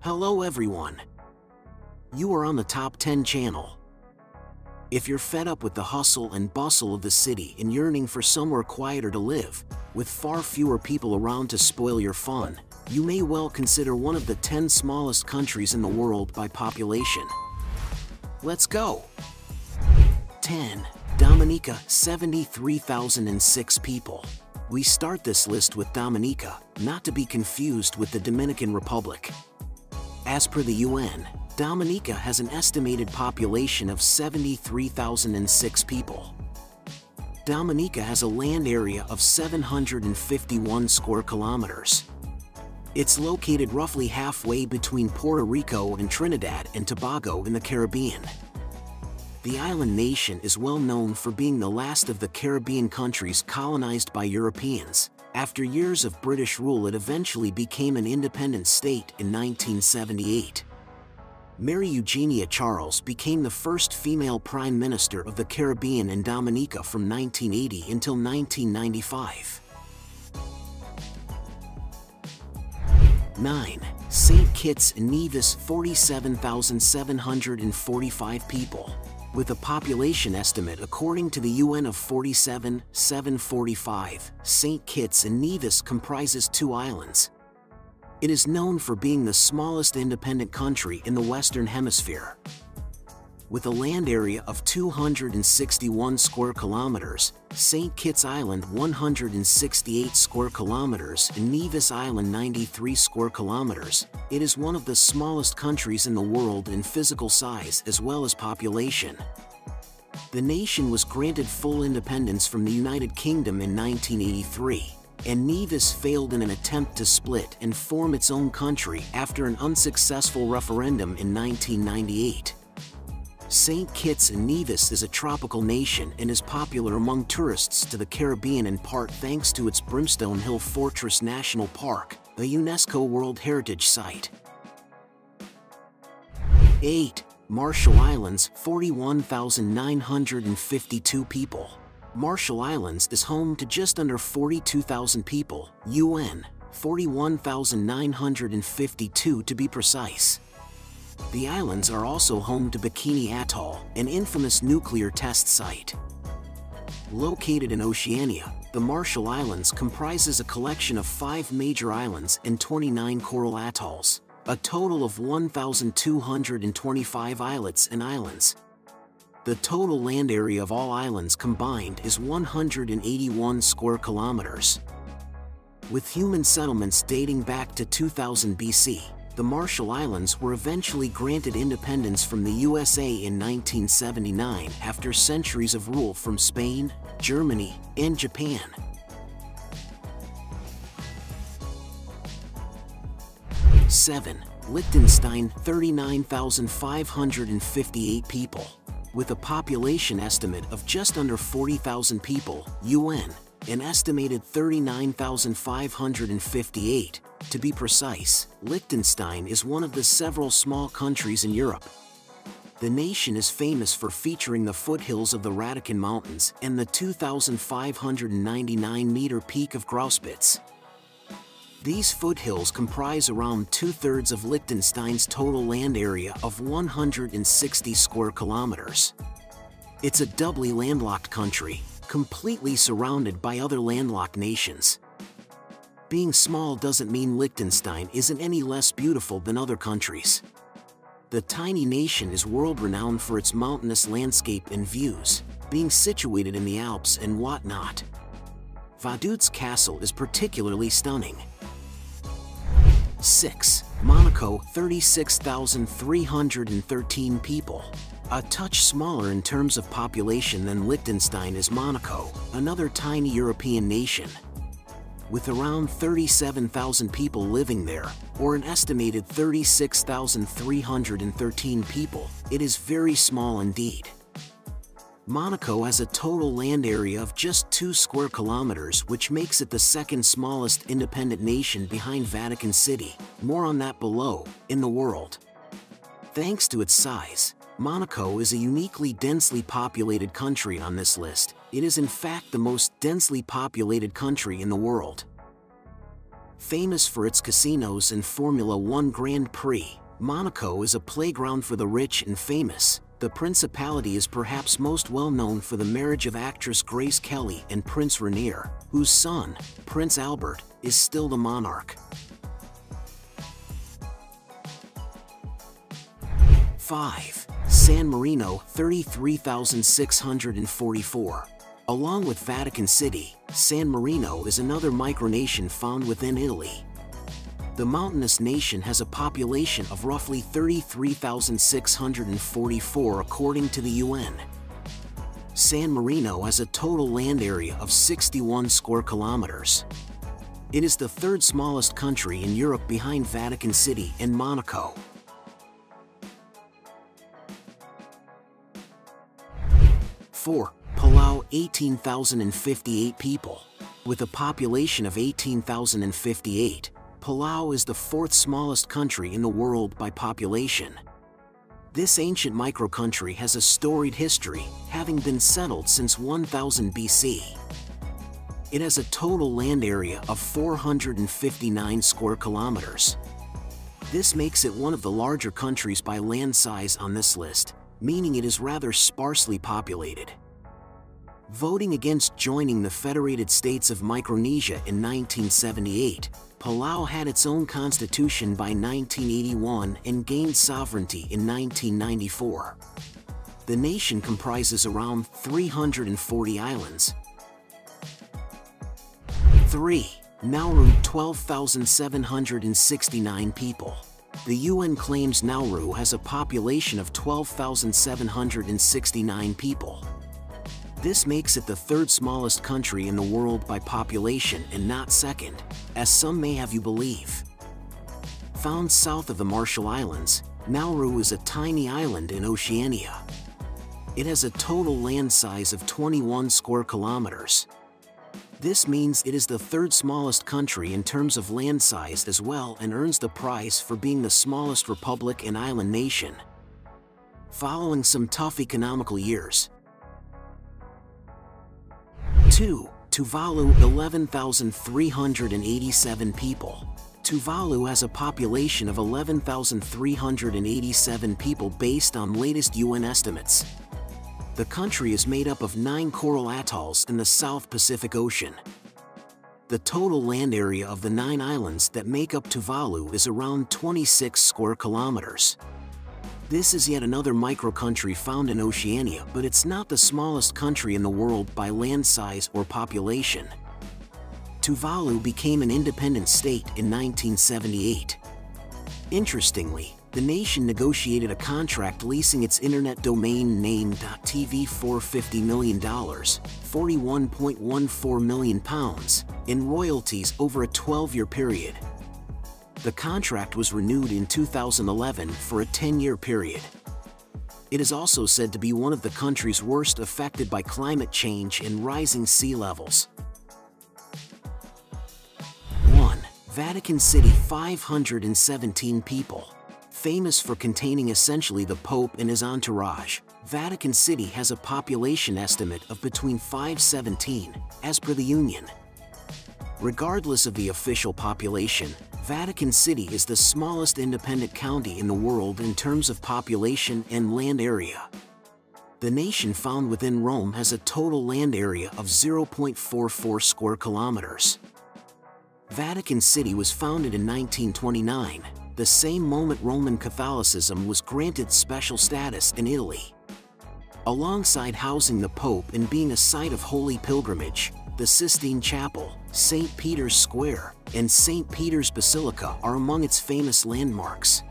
Hello everyone. You are on the Top 10 channel. If you're fed up with the hustle and bustle of the city and yearning for somewhere quieter to live, with far fewer people around to spoil your fun, you may well consider one of the 10 smallest countries in the world by population. Let's go! 10. Dominica, 73,006 people. We start this list with Dominica, not to be confused with the Dominican Republic. As per the UN, Dominica has an estimated population of 73,006 people. Dominica has a land area of 751 square kilometers. It's located roughly halfway between Puerto Rico and Trinidad and Tobago in the Caribbean. The island nation is well known for being the last of the Caribbean countries colonized by Europeans, after years of British rule it eventually became an independent state in 1978. Mary Eugenia Charles became the first female prime minister of the Caribbean and Dominica from 1980 until 1995. 9. St. Kitts and Nevis 47,745 people with a population estimate according to the UN of 47,745, St. Kitts and Nevis comprises two islands. It is known for being the smallest independent country in the Western Hemisphere with a land area of 261 square kilometers, St. Kitts Island 168 square kilometers and Nevis Island 93 square kilometers. It is one of the smallest countries in the world in physical size as well as population. The nation was granted full independence from the United Kingdom in 1983 and Nevis failed in an attempt to split and form its own country after an unsuccessful referendum in 1998. St. Kitts and Nevis is a tropical nation and is popular among tourists to the Caribbean in part thanks to its Brimstone Hill Fortress National Park, a UNESCO World Heritage Site. 8. Marshall Islands 41,952 people. Marshall Islands is home to just under 42,000 people, UN 41,952 to be precise. The islands are also home to Bikini Atoll, an infamous nuclear test site. Located in Oceania, the Marshall Islands comprises a collection of five major islands and 29 coral atolls, a total of 1,225 islets and islands. The total land area of all islands combined is 181 square kilometers. With human settlements dating back to 2000 BC, the Marshall Islands were eventually granted independence from the USA in 1979 after centuries of rule from Spain, Germany, and Japan. Seven, Liechtenstein 39,558 people. With a population estimate of just under 40,000 people, UN, an estimated 39,558, to be precise, Liechtenstein is one of the several small countries in Europe. The nation is famous for featuring the foothills of the Rätikon Mountains and the 2,599-meter peak of Grauspitz. These foothills comprise around two-thirds of Liechtenstein's total land area of 160 square kilometers. It's a doubly landlocked country, completely surrounded by other landlocked nations. Being small doesn't mean Liechtenstein isn't any less beautiful than other countries. The tiny nation is world-renowned for its mountainous landscape and views, being situated in the Alps and whatnot. Vaduz Castle is particularly stunning. 6. Monaco 36,313 people. A touch smaller in terms of population than Liechtenstein is Monaco, another tiny European nation, with around 37,000 people living there, or an estimated 36,313 people, it is very small indeed. Monaco has a total land area of just 2 square kilometers which makes it the second smallest independent nation behind Vatican City, more on that below, in the world. Thanks to its size, Monaco is a uniquely densely populated country on this list. It is in fact the most densely populated country in the world. Famous for its casinos and Formula One Grand Prix, Monaco is a playground for the rich and famous. The principality is perhaps most well known for the marriage of actress Grace Kelly and Prince Rainier, whose son, Prince Albert, is still the monarch. 5. San Marino 33,644 Along with Vatican City, San Marino is another micronation found within Italy. The mountainous nation has a population of roughly 33,644 according to the UN. San Marino has a total land area of 61 square kilometers. It is the third smallest country in Europe behind Vatican City and Monaco. 4. Palau 18,058 people. With a population of 18,058, Palau is the fourth smallest country in the world by population. This ancient micro-country has a storied history, having been settled since 1000 BC. It has a total land area of 459 square kilometers. This makes it one of the larger countries by land size on this list, meaning it is rather sparsely populated. Voting against joining the Federated States of Micronesia in 1978, Palau had its own constitution by 1981 and gained sovereignty in 1994. The nation comprises around 340 islands. 3. Nauru 12,769 people. The UN claims Nauru has a population of 12,769 people. This makes it the third smallest country in the world by population and not second, as some may have you believe. Found south of the Marshall Islands, Nauru is a tiny island in Oceania. It has a total land size of 21 square kilometers. This means it is the third smallest country in terms of land size as well and earns the prize for being the smallest republic and island nation. Following some tough economical years, 2. Tuvalu 11,387 people. Tuvalu has a population of 11,387 people based on latest UN estimates. The country is made up of nine coral atolls in the South Pacific Ocean. The total land area of the nine islands that make up Tuvalu is around 26 square kilometers. This is yet another micro-country found in Oceania, but it's not the smallest country in the world by land size or population. Tuvalu became an independent state in 1978. Interestingly, the nation negotiated a contract leasing its internet domain name .tv for $50 million, 41.14 million pounds, in royalties over a 12-year period. The contract was renewed in 2011 for a 10-year period. It is also said to be one of the countries worst affected by climate change and rising sea levels. 1. Vatican City 517 people. Famous for containing essentially the Pope and his entourage, Vatican City has a population estimate of between 517, as per the Union. Regardless of the official population, Vatican City is the smallest independent county in the world in terms of population and land area. The nation found within Rome has a total land area of 0.44 square kilometers. Vatican City was founded in 1929, the same moment Roman Catholicism was granted special status in Italy. Alongside housing the Pope and being a site of holy pilgrimage, the Sistine Chapel, St. Peter's Square, and St. Peter's Basilica are among its famous landmarks.